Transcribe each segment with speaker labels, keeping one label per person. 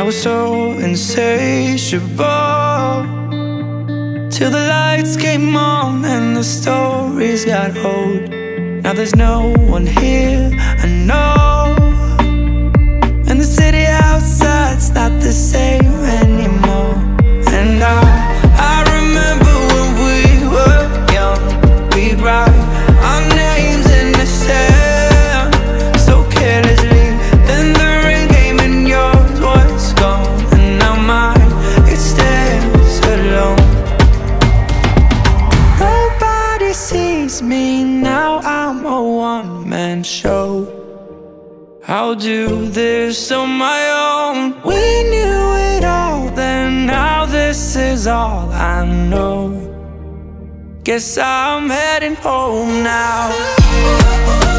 Speaker 1: I was so insatiable. Till the lights came on and the stories got old. Now there's no one here, I know. And the city now, I'm a one-man show. I'll do this on my own. We knew it all then, now this is all I know. Guess I'm heading home now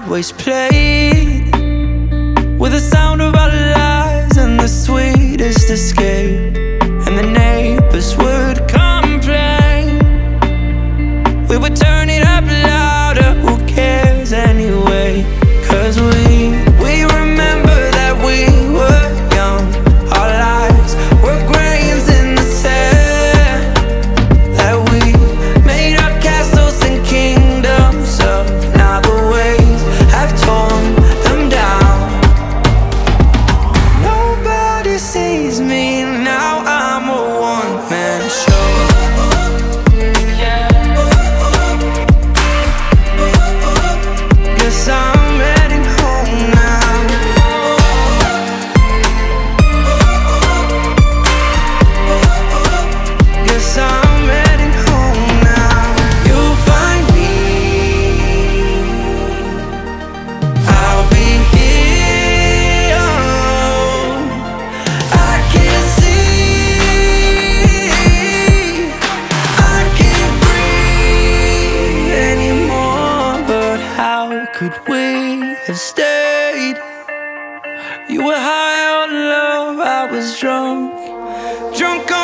Speaker 1: always played With the sound of our lives and the sweetest escape. And the neighbors would complain We would turn it up sees me could we have stayed? You were high on love, I was drunk drunk on